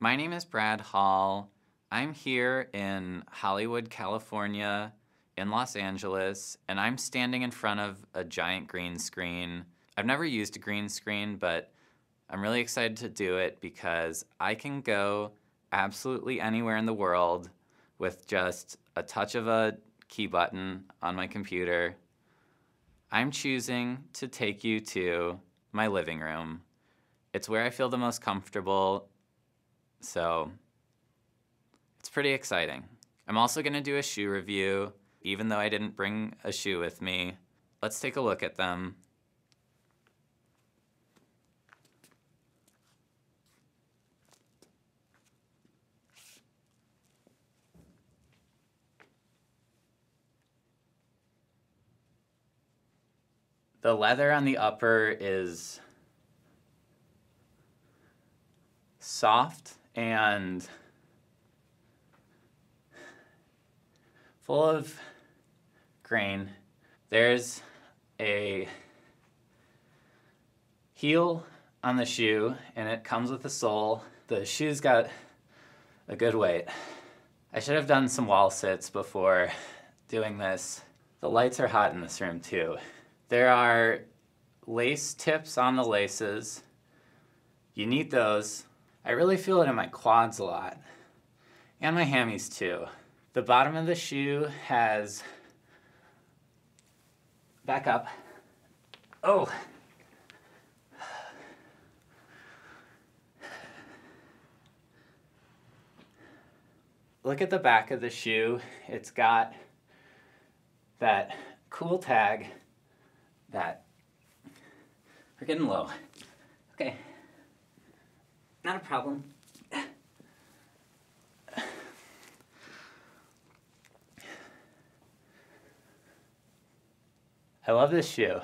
My name is Brad Hall. I'm here in Hollywood, California, in Los Angeles, and I'm standing in front of a giant green screen. I've never used a green screen, but I'm really excited to do it because I can go absolutely anywhere in the world with just a touch of a key button on my computer. I'm choosing to take you to my living room. It's where I feel the most comfortable, so it's pretty exciting. I'm also going to do a shoe review, even though I didn't bring a shoe with me. Let's take a look at them. The leather on the upper is soft and full of grain. There's a heel on the shoe and it comes with a sole. The shoe's got a good weight. I should have done some wall sits before doing this. The lights are hot in this room too. There are lace tips on the laces. You need those. I really feel it in my quads a lot. And my hammies too. The bottom of the shoe has, back up. Oh. Look at the back of the shoe. It's got that cool tag that we're getting low. Okay, not a problem. I love this shoe.